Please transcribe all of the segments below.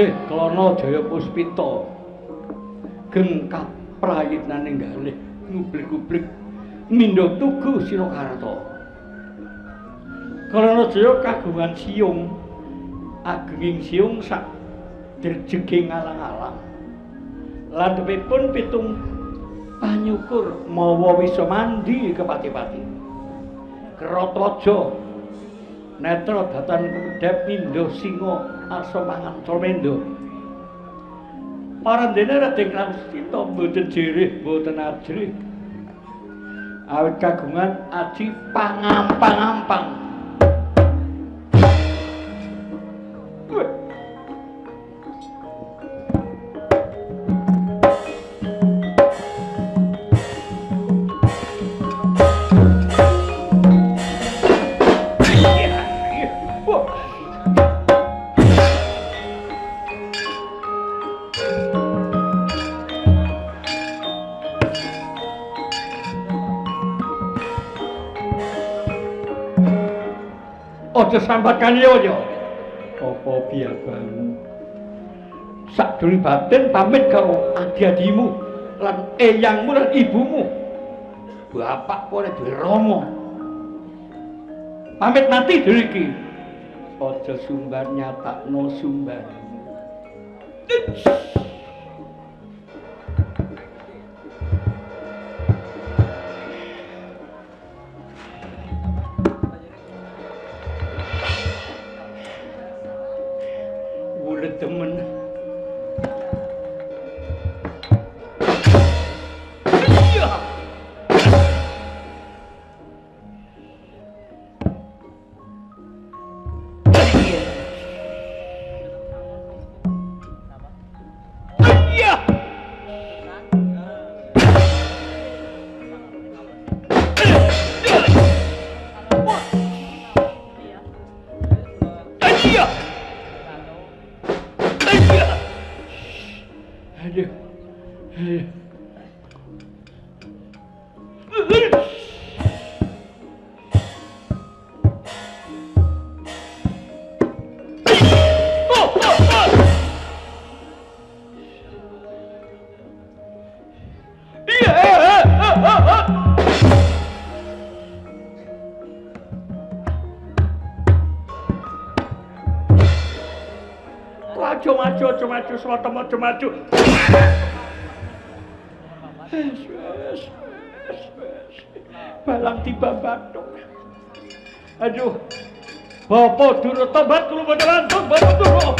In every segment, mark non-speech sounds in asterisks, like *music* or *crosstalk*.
patih Klana Jaya Puspita geng kaprayitnan ninggalih ngublik-ublik mindha tugu Sirakarta. Klana Jaya kagungan siung agenging siung sak dirjeging alang-alang. Landhepipun pitung panyukur mawa wisa mandi kepati-pati. Krataja netra datan kedhep mindha singa arsa mangan comendo. Parandene Raden Krasita mboten jirih, mboten ajrih. Awit kagungan aji pangampang-ampang. Aja sambat kaliya ya. Apa biyabamu? Sadurunge batin pamit karo adi-adimu lan eyangmu lan ibumu. Bapak ora duwe rama. Pamit mati dhewe iki. Aja sumbar nyatakno sumbar. Maju, maju, maju, maju, selata, maju, maju. Balang tiba batuk. Aduh. Bapak dulu tobat dulu pada lantung, bapak.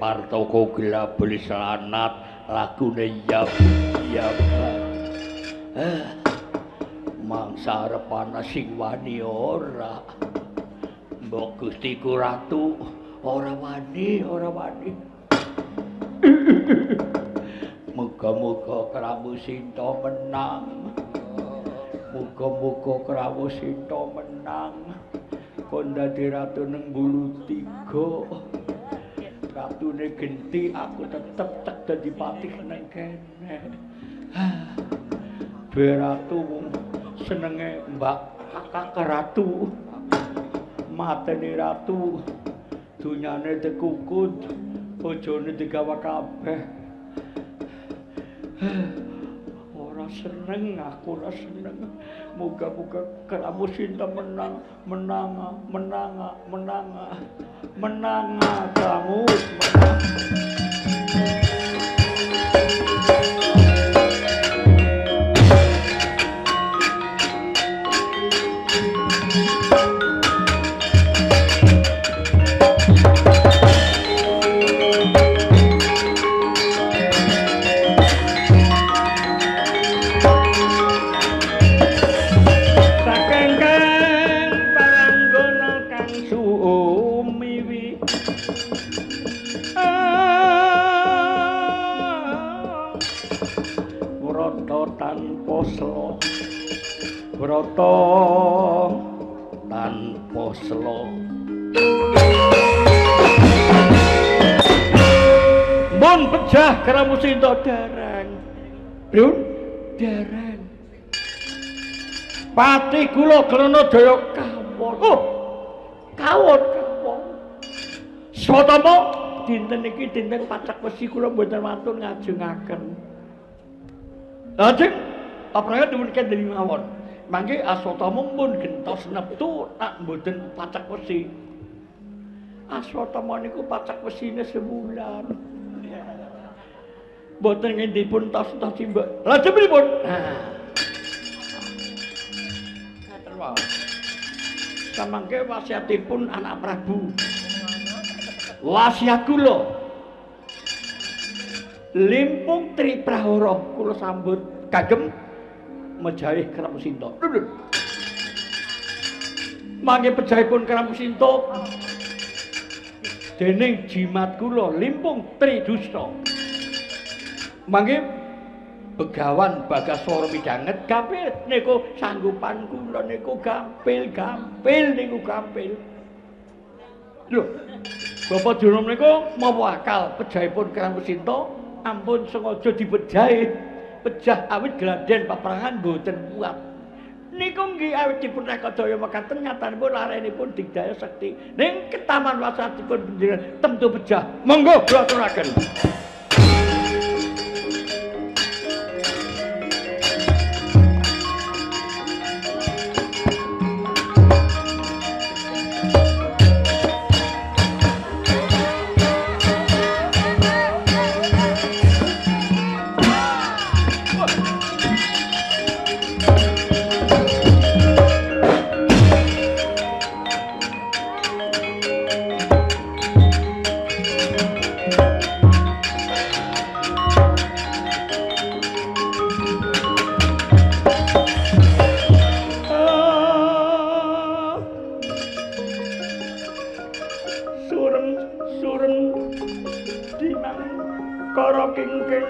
Partoko gila beli selanat lagune yap yap. Eh, mangsa arepana sing wani ora. Mbok Gustiku Ratu ora wani, ora wani. *laughs* Muga-muga Prabu Sinta menang. Muga-muga Prabu Sinta menang. Kon dadi ratu neng bulu tiga. Ratune genti aku tetep tek dadi patih neng kene. *sighs* Be ratu senenge Mbak Kakak ratu. Mateni ratu dunyane dikukut, bojone digawa kabeh. *sighs* Ora seneng aku ora seneng. Muga-muga keramu Sinta menang, menang, menang, menang, menang kamu menang. Pati kula krana daya kawon. Oh kawon kawon. Swatama dinten iki dinten pacak wesi kula mboten wantun ngajengaken lajeng apraya dipun kendeli mawon. Mangke aswatama pun gentos neptu tak mboten pacak wesi. Aswatama niku pacak wesine sebulan. Mboten ngendipun tos-tos cimbok lajeng pripun? Nah samangke wasiatipun anak Prabu. Wasiat kula limpung tri prahara kula sambut kagem mejaih Kramusinta mangke pejahipun Kramusinta dening jimat kula limpung tri dusta. Mangke begawan bagaswara midanget gampil. Niku sanggupan kula niku gampil gampil niku gampil. Lho Bapak Durna menika mawa akal pejahipun Kang Sinta ampun sengaja dipejahi pejah awit gladen paperangan boten kuat. Niku nggih awit dipun rekadaya mekaten nyatanipun larenipun digdaya sekti. Ning ketaman wasatipun panjenengan temtu pejah. Monggo kula aturaken Ah, kinh kinh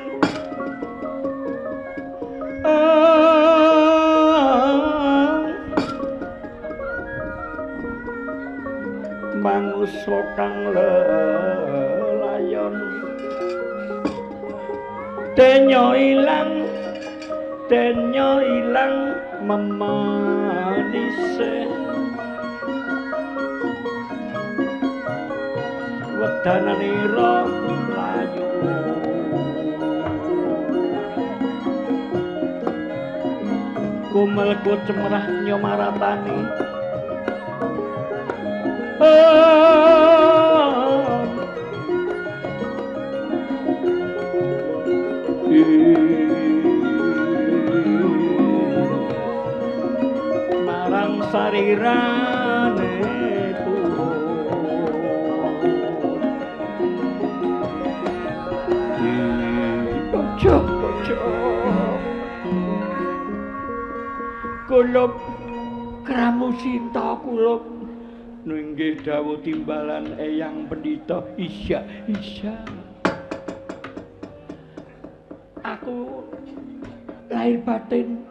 Manusia kang lelayon. Denyo ilang Denyo ilang Memanise. Wadana niro Layu aku melku cemerah nyomaratani marang sarira dawuh timbalan eyang pendhita. Isya isya. Aku lahir batin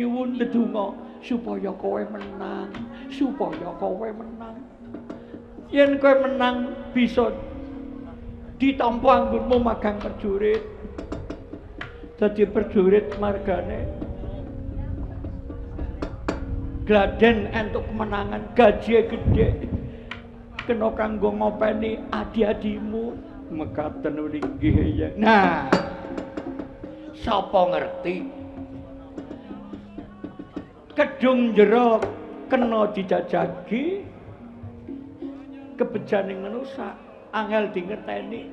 nyuwun ndedonga supaya kowe menang supaya kowe menang. Yen kowe menang bisa ditampa anggonmu magang prajurit. Dadi prajurit margane Gladen entuk kemenangan. Gaji gede. Kena kanggo ngopeni adi-adimu. Mekaten nggih ya. Nah sapa ngerti? Kedung jero kena dijajagi kebejaning manusa angel dingerteni.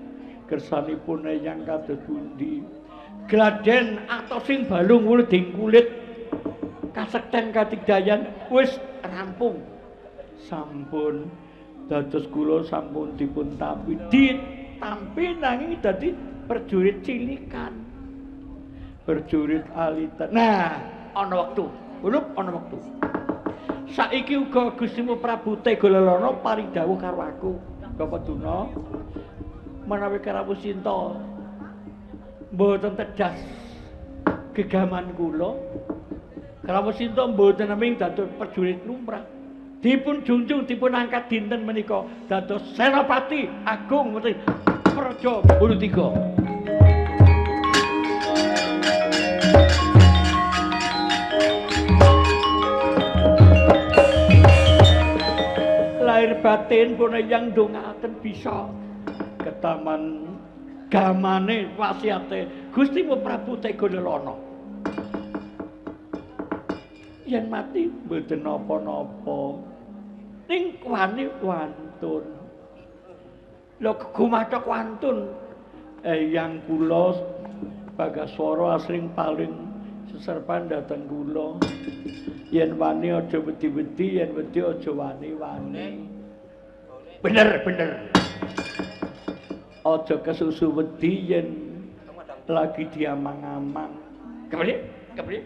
Kersanipun yang kados pundi? Gladen atau sing balung wulding kulit kasekten katigdayan wis rampung. Sampun. Dados kula sampun dipun tampi ditampi nanging dadi perjurit cilikan. Perjurit alitan nah ana wektu. Uluk ana wektu. Saiki uga Gustimu Prabu Tegalana paring dawuh karo aku. Bapak Duna menawi karawu sinta mboten tedas gegaman kula Krawu Sinta mboten naming dados prajurit lumrah. Dipun junjung dipun angkat dinten menika dados Senopati Agung Praja Bulutika. Lahir batin pun yang dongaaken bisa ketaman gamane wasiate Gusti Prabu Tegalelana. Yen mati mboten napa-napa. Ning wani wantun. Lho gumathok wantun eyang kula bagaswara asring paling seserpan dhateng kula. Yen wani aja wedi-wedi yen wedi aja wani-wani. Bener bener. Aja kesusu wedi yen lagi diamang-amang. Kembali kembali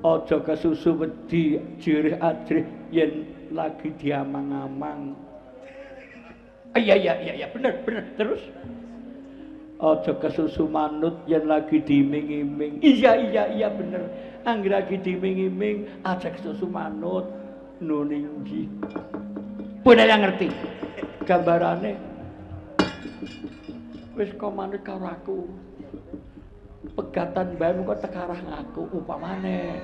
aja kesusu wedi jirih ajrih yen lagi diamang-amang. Iya iya iya iya bener bener terus? Aja kesusu manut yen lagi diiming-iming. Iya iya iya bener. Anggere lagi diiming-iming aja kesusu manut. Nuninggi bener yang ngerti. Gambarane. Wis kok manut karo aku pegatan bae mengko tekarah ngaku upamane.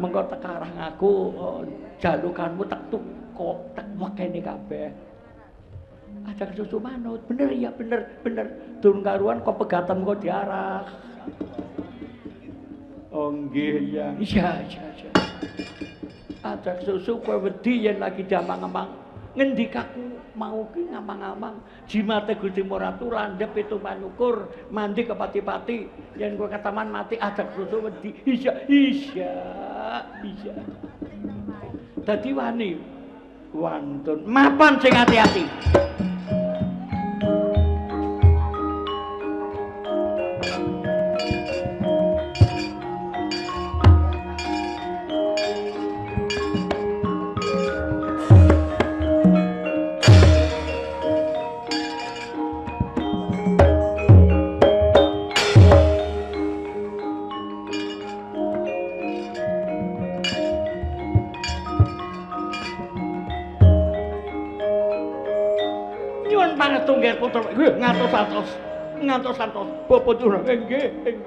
Mengko tekarah ngaku oh, jalukanmu tek kok tek wekene kabeh. Aja susu manut. Bener ya bener bener. Durung karuan kok pegatan kok diarah. Oh nggih ya iya iya aja susu kowe wedi yen lagi jamang-amang ngendikaku mau ki ngamang-ngamang jimate Gusti Ratu landhep itu manukur mandi ke pati-pati. Yen kowe ketaman mati ajak susu wedi. Iya iya iya. Dadi wani. Wantun. Mapan sing ati-ati nggih ngatos santos. Ngatos santos. Bapak turun nggih nggih. *laughs*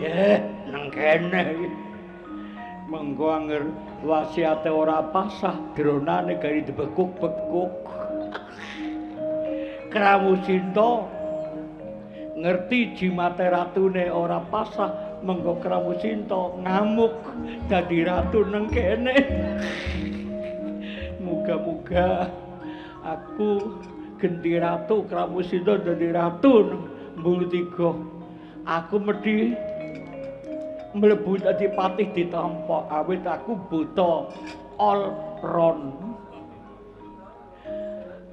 Ya nang kene mengko anger wasiate ora pasah dronane gari dibekuk-bekuk. *laughs* Kramu cinta ngerti jimate ratune ora pasah mengko kramu cinta ngamuk dadi ratu nang kene *laughs* muga-muga aku ganti ratu Kramusida dadi ratu mbulu tiga. Aku medhi mlebu dadi patih ditampa. Awit aku buta all ron.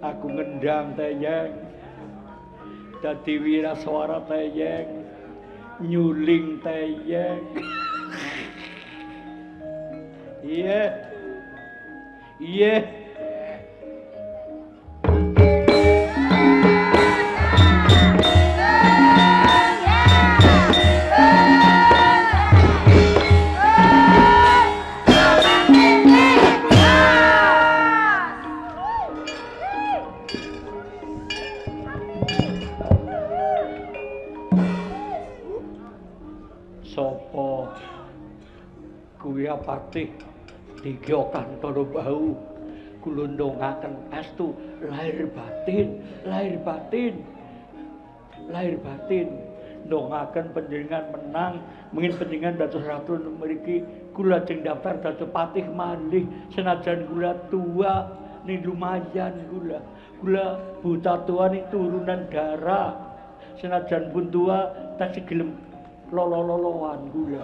Aku ngendang teyeng dadi wiraswara teyeng nyuling teyeng. Iya iya patih tiga kantoro bau. Kulundungaken estu lahir batin lahir batin. Lahir batin. Ndongaken panjenengan menang. Mungkin panjenengan dados ratu mriki. Kula jeng daftar dados patih malih. Senajan kula tua ning lumayan kula. Kula buta tua ning turunan darah senajan pun tua tasih gelem lolo-loloan kula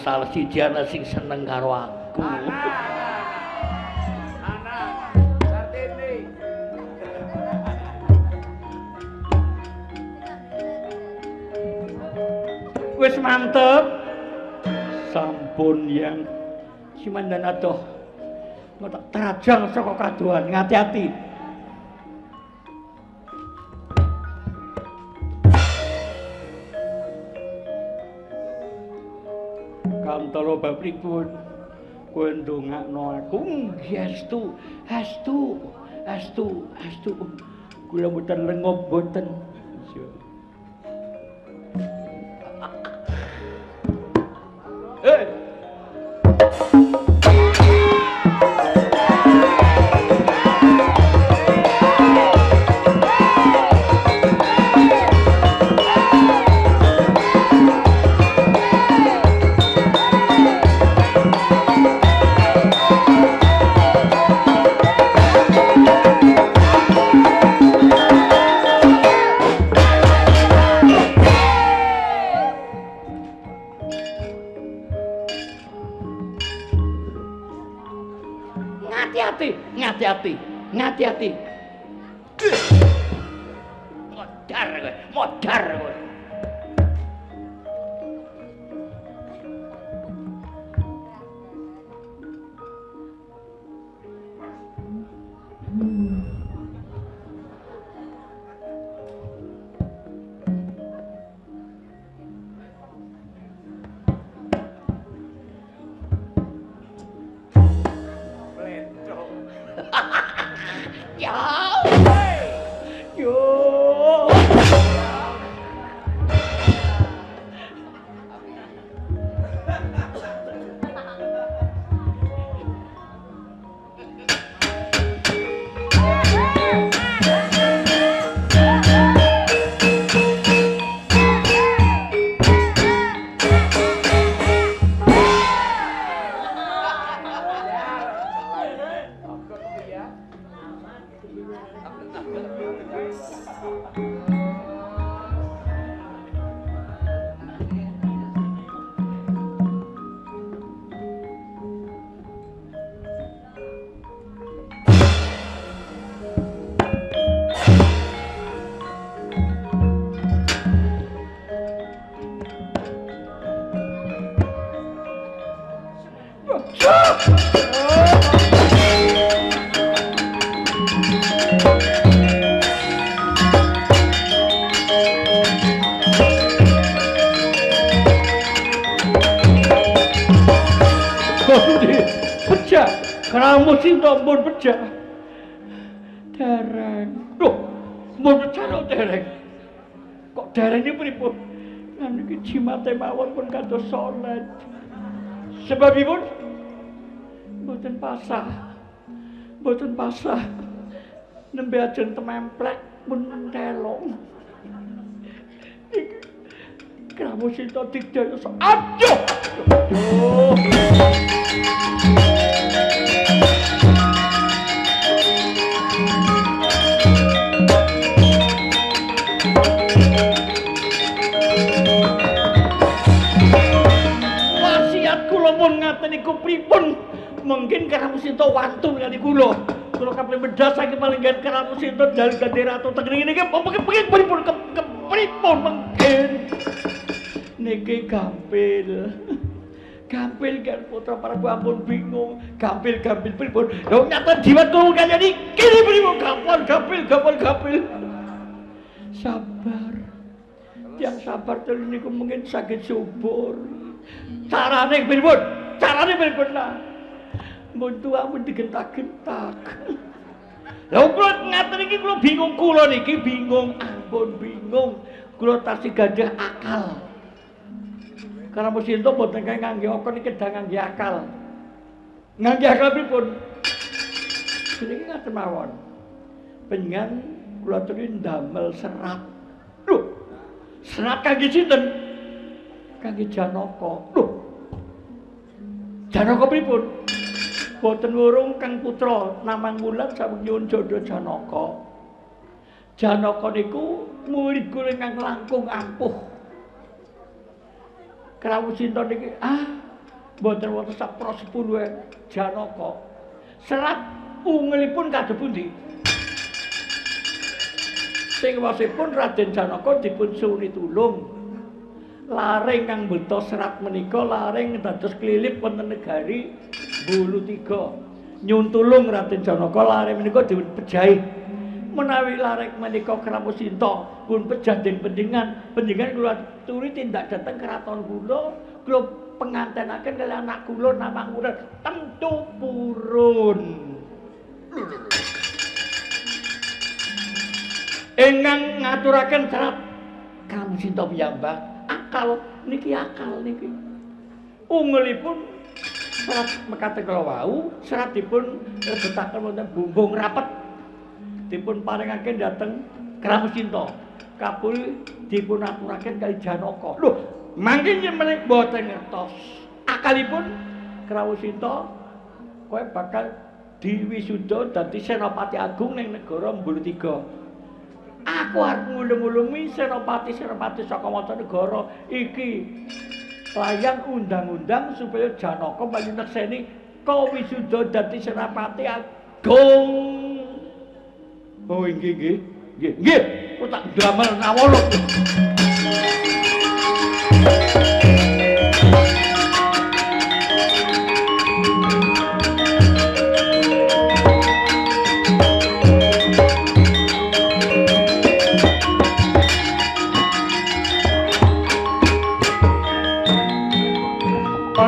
salah siji ana sing seneng karo aku. Wis mantep. Sampun yang Simandan adoh. Ngotak terajang saka kaduan, ngati-ati. Kantara babripun kowe ndongakno aku. Gestu astu astu astu kula mboten lengo mboten jimate mawon pun kados salat. Sebabipun mboten pasah. Mboten pasah. Nembe ajeng tememplek pun telong. Kramu sita digdaya aduh. Aduh. Pripun? Mungkin karena musinto wantun kali kula kula kapal medas saking malinggan karena musinto dari ganti ratu ini mungkin mungkin pripun? Ke, ke pripun mungkin. Niki gampil. Gampil kan? Putra para ampun bingung. Gampil gampil pripun? Lho nyata jiwa kula kaya iki kini pripun? Gampil gampil gampil gampil. Sabar. Yang sabar terus niku mungkin sakit subur. Carane pripun carane ben benar. Mun tuamu digentak-gentak. Lah kula ngaten iki kula bingung kula niki bingung, ampun bingung. Kula tasih gadah akal. Karena mesti itu boten kaya ngangge okon iki kedang ngangge akal. Ngangge akal pripun? Jenenge ngaten mawon. Pengen kula turi ndamel serat. Lho. Serat kangge sinten? Kangge Janaka. Lho, Janaka pripun? Boten wurung Kang Putra namang wulan saweg nyuwun jodoh Janaka. Janaka niku murid kula ingkang langkung ampuh. Krawu Sinta niki ah mboten wonten sapra sepuluh Janaka. Serat ungelipun kadhe pundi? Sing wasipun Raden Janaka dipun suwuni tulung. Laring kang mbeta serat menika laring dados klilip wonten negari Bulu Tiga. Nyuntulung Raden Janaka laring menika dipun pejahi. Menawi laring menika Krawu Sinta pun pejah den pendingan, pendingan kula turi tindak dateng keraton kula, kula pengantenaken kali anak kula nama kula tentu purun. Engang ngaturaken serat kamu cinta piyambak akal niki akal niki. Ungelipun serat mekaten kala wau seratipun lebetaken wonten bumbung rapet. Dipun paringaken dhateng Kramu Cinta kabul dipun aturaken kali Janaka. Lho mangke yen menik boten ngertos. Akalipun Kramu kowe bakal diwisuda dadi senopati agung ning negara Mbulu Tiga aku arep ngulung-ulungi senopati-senopati saka mancanegara iki layang undang-undang supaya Janaka bali nekseni kawisuda dadi senopati agung. Oh nggih nggih. Nggih. Kok tak damel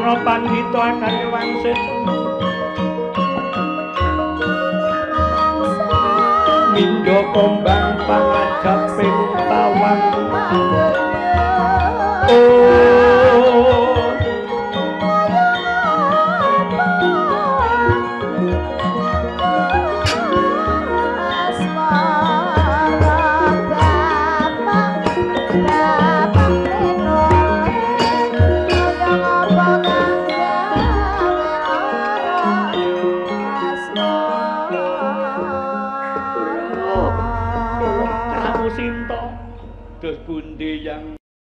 nawala. pandhita akan wangsit Mindo kombang pangajaping tawang Oh